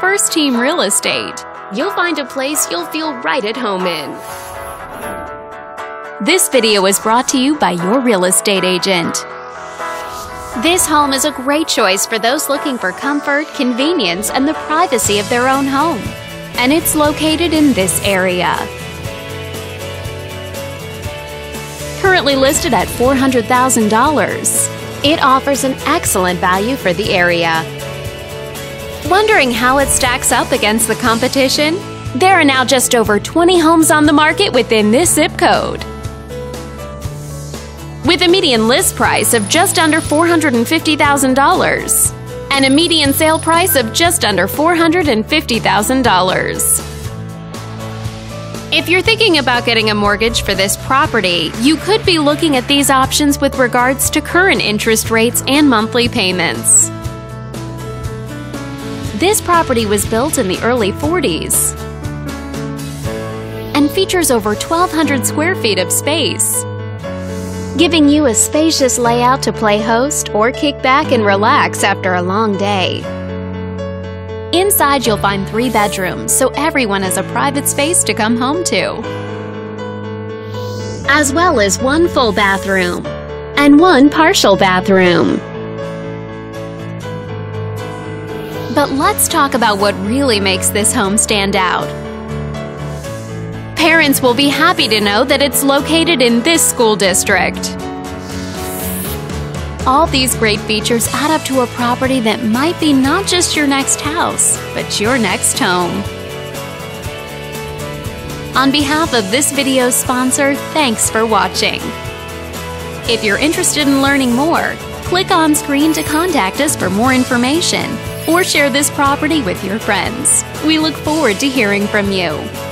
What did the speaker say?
First Team Real Estate. You'll find a place you'll feel right at home in. This video is brought to you by your real estate agent. This home is a great choice for those looking for comfort, convenience, and the privacy of their own home. And it's located in this area. Currently listed at $400,000, it offers an excellent value for the area. Wondering how it stacks up against the competition? There are now just over 20 homes on the market within this zip code. With a median list price of just under $450,000 and a median sale price of just under $450,000. If you're thinking about getting a mortgage for this property, you could be looking at these options with regards to current interest rates and monthly payments. This property was built in the early 40s and features over 1,200 square feet of space, giving you a spacious layout to play host or kick back and relax after a long day. Inside, you'll find three bedrooms, so everyone has a private space to come home to, as well as one full bathroom and one partial bathroom. But let's talk about what really makes this home stand out. Parents will be happy to know that it's located in this school district. All these great features add up to a property that might be not just your next house, but your next home. On behalf of this video's sponsor, thanks for watching. If you're interested in learning more, click on screen to contact us for more information or share this property with your friends. We look forward to hearing from you.